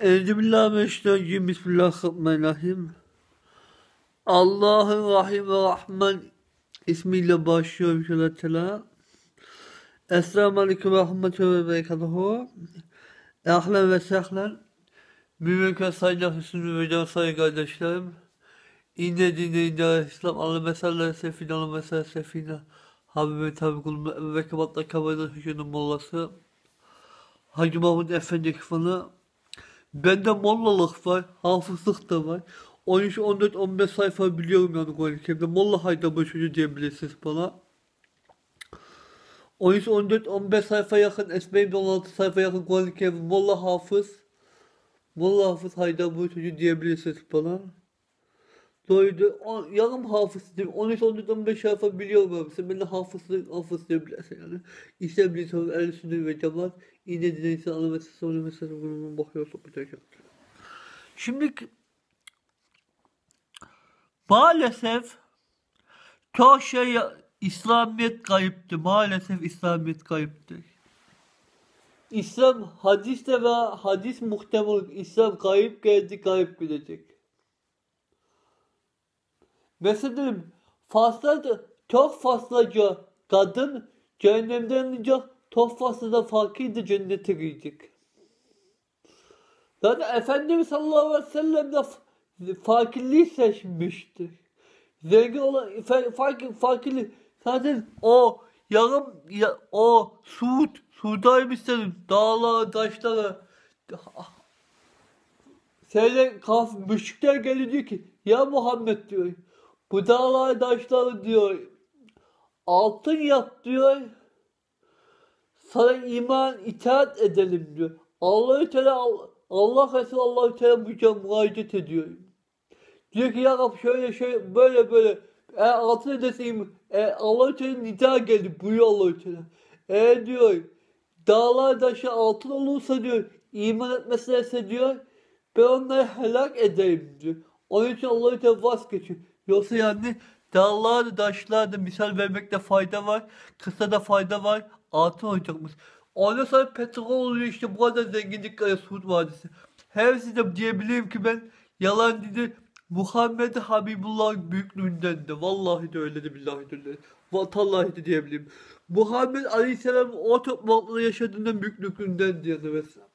Euzubillahimineşşeytanirracim. Bismillahirrahmanirrahim. Allah'ın Rahim ve Rahman ismiyle başlıyorum inşallah Teala. Esselamu Aleyküm ve Rahmetullahi ve Berekatuhu. Ehlen ve sehlen. Mümin ve sayın hüsnü ve can sayın kardeşlerim. İnne dine inne İslam Allah mesele sefine Allah mesele sefine. Habibi tabi kulum ve kebatla kabayla hücünün mollası. Hacı Mahmud Efendi kifanı. Bende mollalık var, hafızlık da var. 13, 14, 15 sayfa biliyorum yani Kur'an-ı Kerim'de. Molla hayda başucu diyebilirsiniz bana. 13, 14, 15 sayfa yakın, Esme'imde 16 sayfa yakın Kur'an-ı Kerim. Molla hafız. Molla hafız hayda başucu diyebilirsiniz bana. On, yarım hafız diyeyim. 13, 14, 15 sayfa biliyorum abi. Sen beni hafızlık, hafız diyebilirsin yani. İslam sonra el sünnet ve cemaat. İğne dinleyse alametsi sonra mesela bunun bakıyorsun okuyacak. Şimdi maalesef çok şey İslamiyet kayıptı. Maalesef İslamiyet kayıptır. İslam hadiste ve hadis muhtemel İslam kayıp geldi kayıp gidecek. Diyelim fazla çok fazlaca kadın cehennemden önce çok fazla da fakir de cennete girecek. Zaten Efendimiz sallallahu aleyhi ve sellem de fakirliği seçmiştir. Zengin olan fa- fakir, fakirlik zaten o yarım ya, o Suud, Suud Arabistan'ın dağları, taşları Söyle kaf müşrikler geliyor ki ya Muhammed diyor bu dağlar taşları diyor altın yap diyor sana iman itaat edelim diyor. Allah-u Teala Allah Resulü Allah-u Teala bu müracaat ediyor. Diyor ki ya Rab şöyle şöyle böyle böyle eğer altın edeseyim e, Allah-u Teala nida geldi buyuruyor Allah-u Teala. Eğer diyor dağlar taşı altın olursa diyor iman etmezlerse diyor ben onları helak ederim diyor. Onun için Allah-u Teala vazgeçiyor. Yoksa yani dağlar taşlarda misal vermekte fayda var. Kısa da fayda var. Altın olacakmış. Ondan sonra petrol oluyor işte bu kadar zenginlik e, Suud Vadisi. Hepsi de diyebilirim ki ben yalan dedi. Muhammed Habibullah büyüklüğünden de. Vallahi de öyle de billahi de öyle. Vallahi de diyebilirim. Muhammed Aleyhisselam o topraklarda yaşadığından büyüklüğünden diyor mesela.